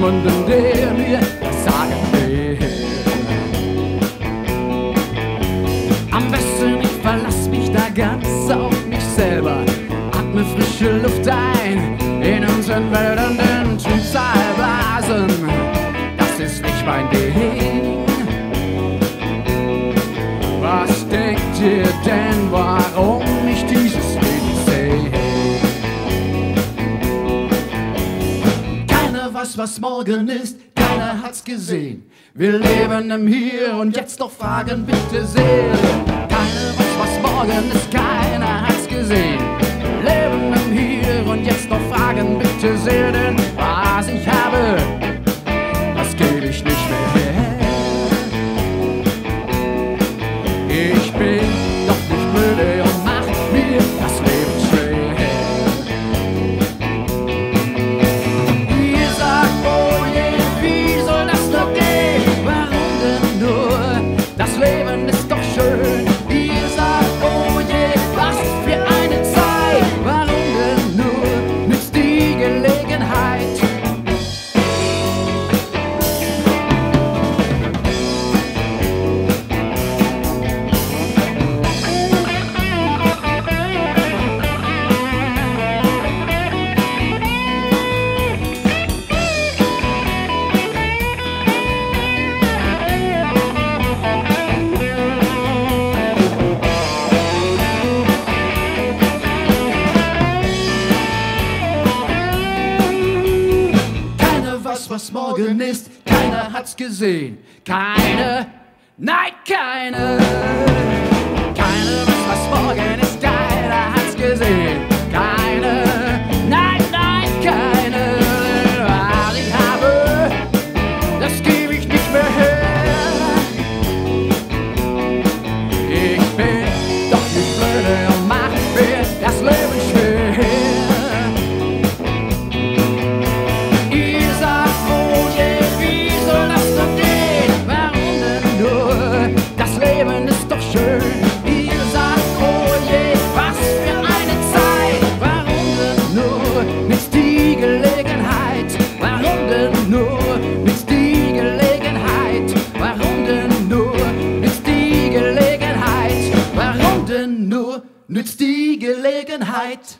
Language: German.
Niemanden, der mir das sagen will. Am besten ich verlass mich da ganz auf mich selber. Atme frische Luft ein in unseren wäldernden Trübsalblasen. Das ist nicht mein Ding. Was denkt ihr denn, Weiß, was morgen ist, keiner hat's gesehen. Wir leben im Hier und Jetzt, doch fragen bitte sehr. Keiner weiß, was morgen ist, keiner hat's gesehen. Wir leben im Hier und Jetzt, doch fragen bitte sehr, was morgen ist, keiner hat's gesehen. Keine, nein, keine. Keiner weiß, was morgen ist, keiner hat's gesehen. Denn nur? Nützt die Gelegenheit.